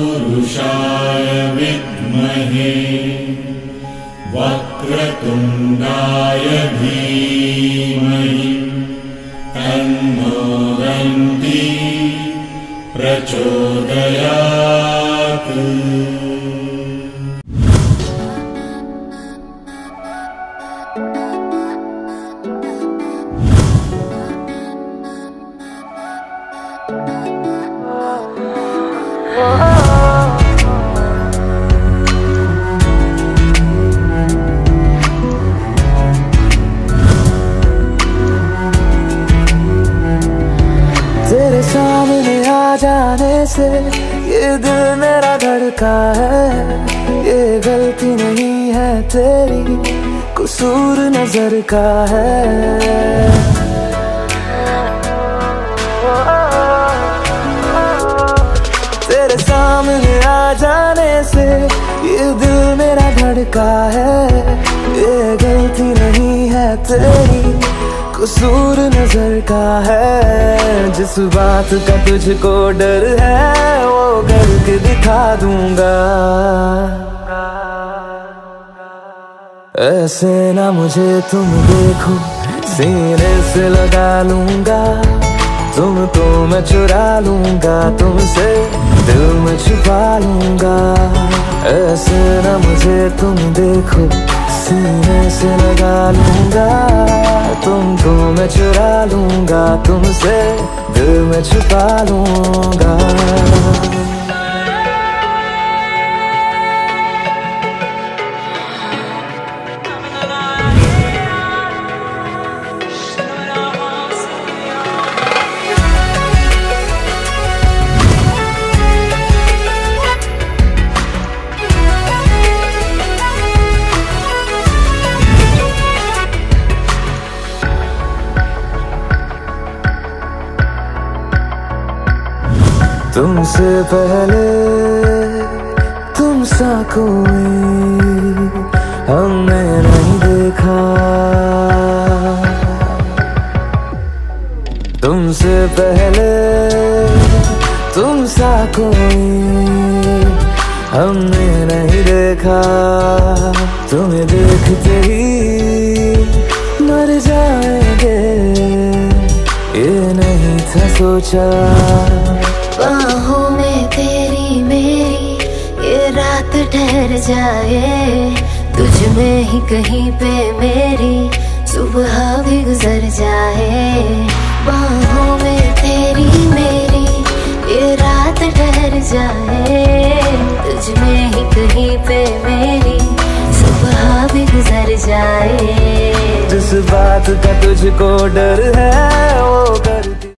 तत्पुरुषाय विद्महे वक्रतुण्डाय धीमहि तन्नो दन्ति प्रचोदयात् जाने से ये दिल मेरा धड़का है, ये गलती नहीं है तेरी कसूर नज़र का है। तेरे सामने आ जाने से ये दिल मेरा धड़का है, ये गलती नहीं है तेरी कसूर नज़र का है। जिस बात का तुझको डर है, वो करके दिखा दूँगा। ऐसे ना मुझे तुम देखो, सीने से लगा लूँगा। तुमको मैं चुरा लूँगा, तुमसे दिल में छुपा लूँगा। ऐसे ना मुझे तुम देखो सीने से लगा लूँगा। तुमको मैं चुरा लूँगा तुमसे दिल में छुपा लूँगा। तुमसे पहले तुम सा कोई हमने नहीं देखा। तुमसे पहले तुम सा कोई हमने नहीं देखा। तुम्हें देखते ही मर जाएँगे, ये नहीं था सोचा। बाहों में तेरी मेरी ये रात ठहर जाए। तुझ में ही कहीं पे मेरी सुबह भी गुजर जाए। बाहों में तेरी मेरी ये रात ठहर जाए। तुझ में ही कहीं पे मेरी सुबह भी गुजर जाए। जिस बात का तुझको डर है, वो